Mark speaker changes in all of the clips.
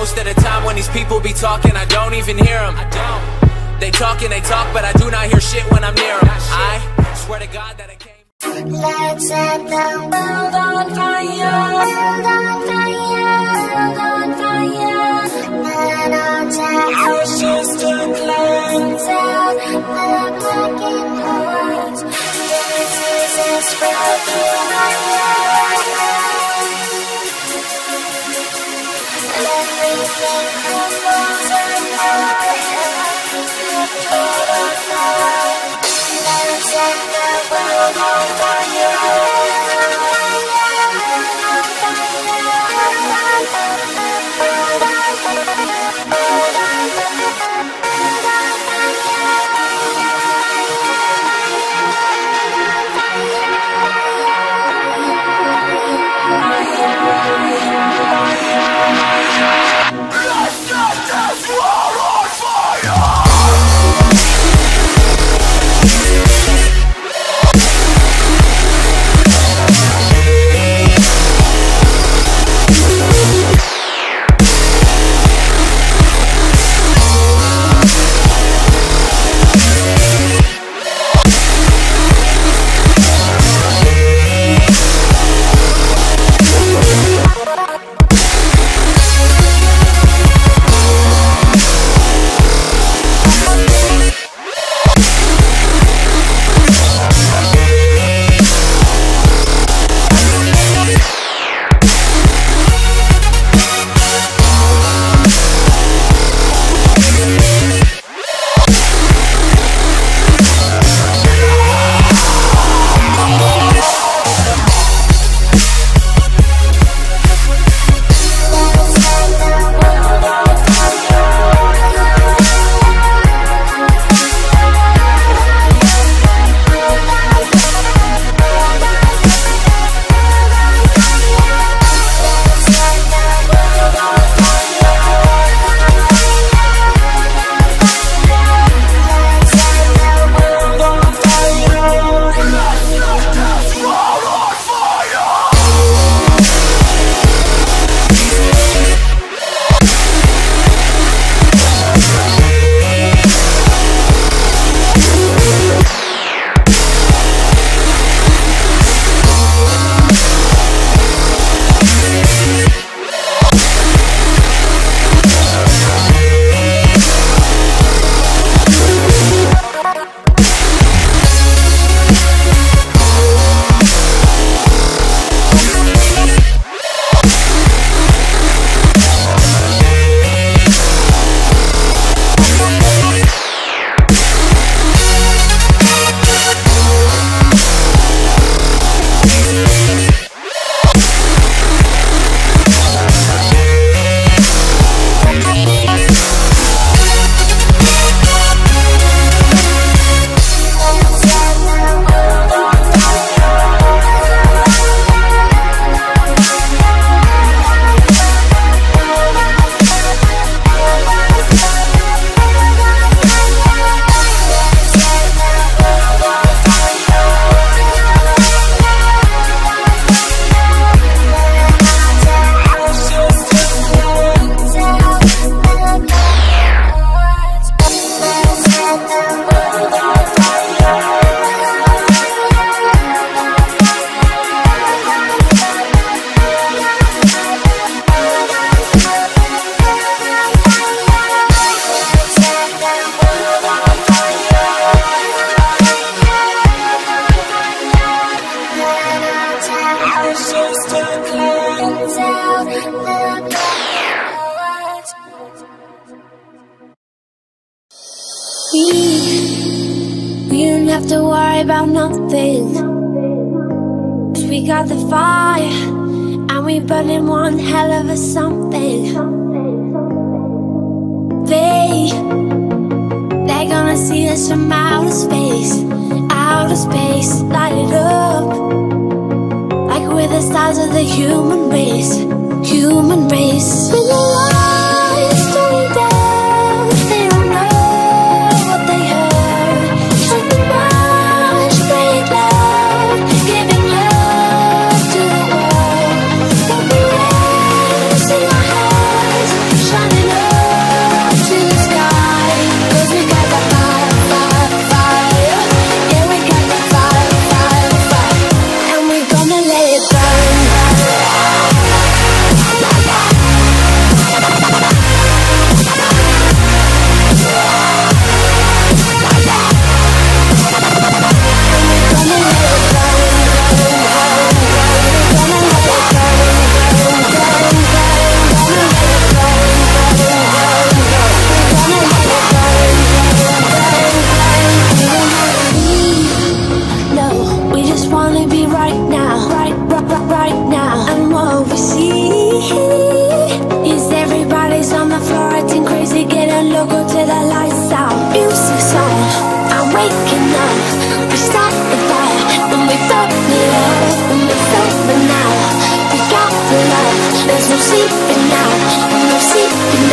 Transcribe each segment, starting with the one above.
Speaker 1: Most of the time when these people be talking, I don't even hear them. I don't. They talk and they talk, but I do not hear shit when I'm near them. I swear to God that I came.
Speaker 2: Let's set the world on fire. World on fire. World on fire. Men are dead. Ashes to cleanse out the broken hearts. Diseases spread
Speaker 3: have to worry about nothing. Cause we got the fire, and we burning one hell of a something. They, they're gonna see us from outer space, outer space, light it up. Like we're the stars of the human race, We start the fire, we When we felt the night, we got the love. There's no sleeping
Speaker 2: now, no sleeping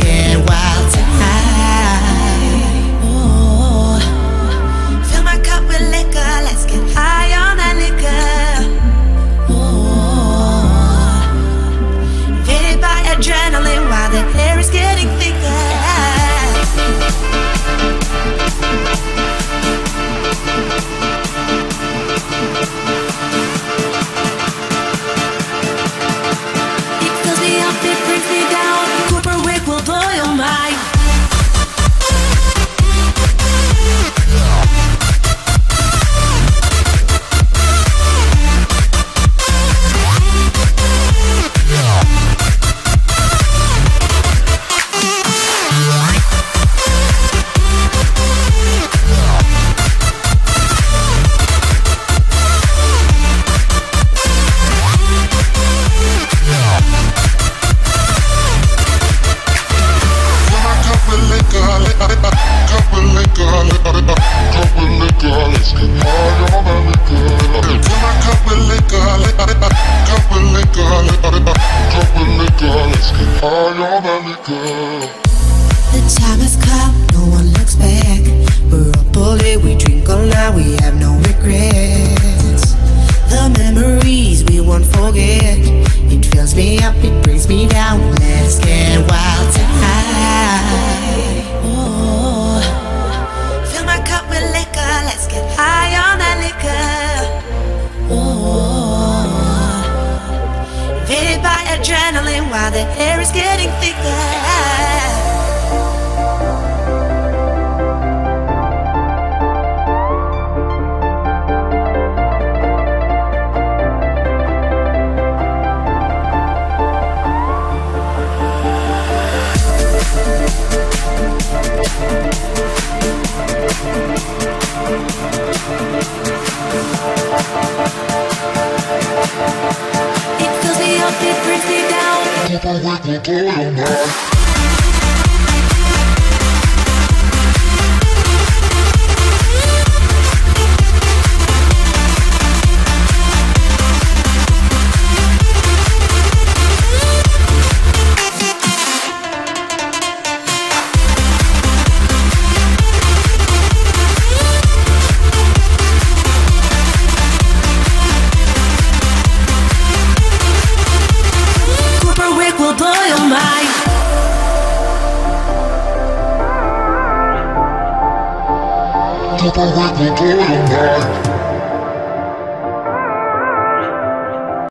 Speaker 2: skin.
Speaker 4: me down. keep it pretty down.
Speaker 2: Keep it with me,